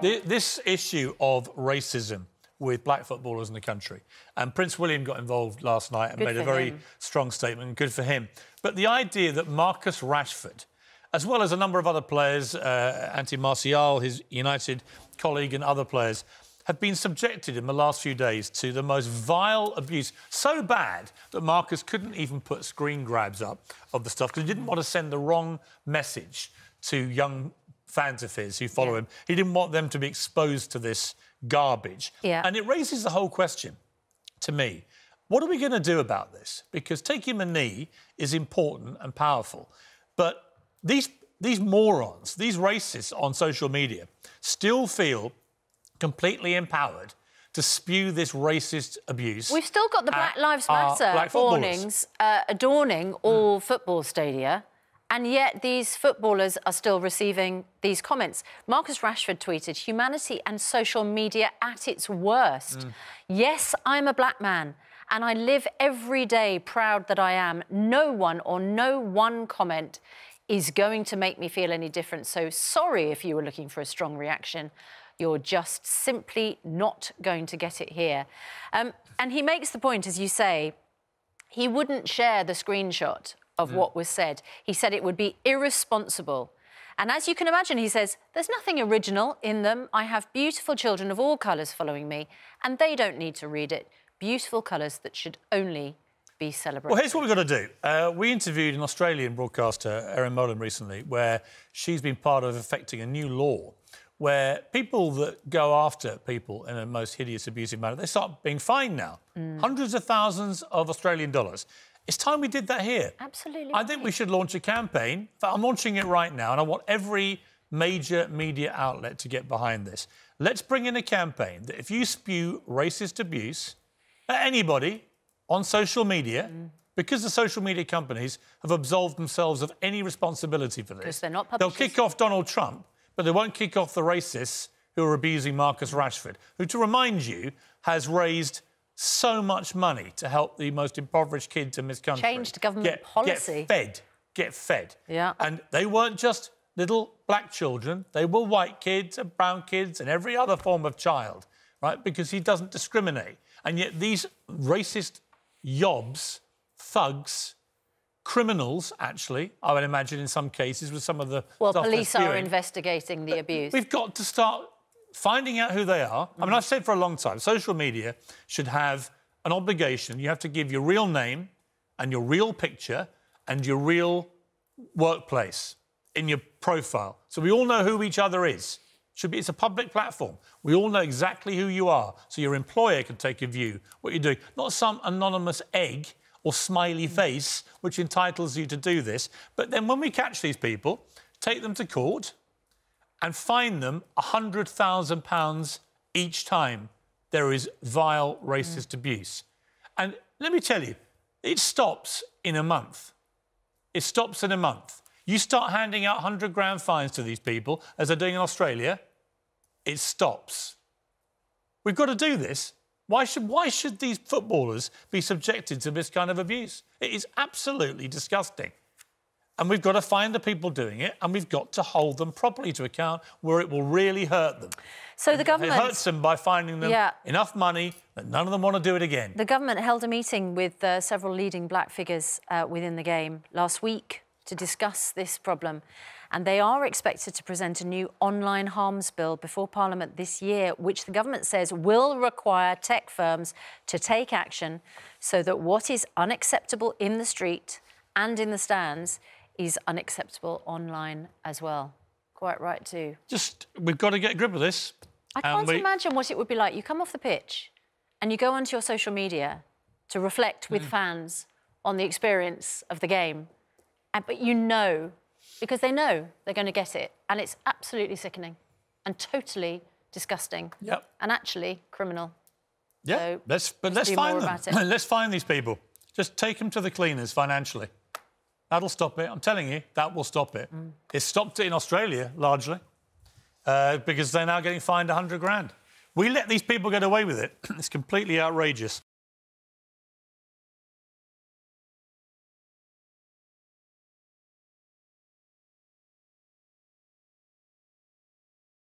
The, this issue of racism with black footballers in the country, and Prince William got involved last night and Good made a very him. strong statement. Good for him. But the idea that Marcus Rashford, as well as a number of other players, uh, Anthony Martial, his United colleague, and other players, have been subjected in the last few days to the most vile abuse. So bad that Marcus couldn't even put screen grabs up of the stuff because he didn't want to send the wrong message to young fans of his who follow Yeah. him. He didn't want them to be exposed to this garbage. Yeah. And it raises the whole question to me what are we going to do about this? Because taking a knee is important and powerful. But these, these morons, these racists on social media, still feel completely empowered to spew this racist abuse. We've still got the Black Lives Matter black warnings uh, adorning all football stadia, and yet these footballers are still receiving these comments. Marcus Rashford tweeted, Humanity and social media at its worst. Yes, I'm a black man. And I live every day proud that I am. No one or no one comment is going to make me feel any different. So sorry if you were looking for a strong reaction. You're just simply not going to get it here. Um, and he makes the point, as you say, he wouldn't share the screenshot of what was said. He said it would be irresponsible. And as you can imagine, he says, there's nothing original in them. I have beautiful children of all colours following me, and they don't need to read it. Beautiful colours that should only be celebrated. Well, here's what we've got to do. Uh, we interviewed an Australian broadcaster, Erin Molan, recently, where she's been part of effecting a new law where people that go after people in a most hideous, abusive manner, they start being fined now. Hundreds of thousands of Australian dollars. It's time we did that here. Absolutely I think we should launch a campaign. I'm launching it right now, and I want every major media outlet to get behind this. Let's bring in a campaign that if you spew racist abuse at anybody on social media, mm. because the social media companies have absolved themselves of any responsibility for this, they're not they'll kick off Donald Trump, but they won't kick off the racists who are abusing Marcus Rashford, who, to remind you, has raised so much money to help the most impoverished kids in this country. Changed government get, policy. Get fed. Get fed. Yeah. And they weren't just little black children, they were white kids and brown kids and every other form of child, right? Because he doesn't discriminate. And yet these racist yobs, thugs, criminals, actually, I would imagine in some cases with some of the well, police are investigating the abuse. We've got to start finding out who they are. I mean, mm-hmm. I've said for a long time, social media should have an obligation. You have to give your real name and your real picture and your real workplace in your profile. So we all know who each other is. Should be, it's a public platform. We all know exactly who you are. So your employer can take a view what you're doing. Not some anonymous egg or smiley mm. face which entitles you to do this. But then when we catch these people, take them to court, and fine them £100,000 each time there is vile racist abuse. And let me tell you, it stops in a month. It stops in a month. You start handing out 100 grand fines to these people, as they're doing in Australia, it stops. We've got to do this. Why should, why should these footballers be subjected to this kind of abuse? It is absolutely disgusting. And we've got to find the people doing it and we've got to hold them properly to account where it will really hurt them. so the government... It hurts them by finding them Yeah. enough money that none of them want to do it again. The government held a meeting with uh, several leading black figures uh, within the game last week to discuss this problem. And they are expected to present a new online harms bill before Parliament this year, which the government says will require tech firms to take action so that what is unacceptable in the street and in the stands is unacceptable online as well. Quite right, too. Just, we've got to get a grip of this. I can't we- imagine what it would be like. You come off the pitch and you go onto your social media to reflect with Mm. fans on the experience of the game, and, but you know, because they know they're going to get it, and it's absolutely sickening and totally disgusting Yep. and actually criminal. Yeah, So let's, but let's let's find them. let's find these people. Just take them to the cleaners financially. That'll stop it. I'm telling you, that will stop it. Mm. It stopped it in Australia, largely, uh, because they're now getting fined 100 grand. We let these people get away with it. It's completely outrageous.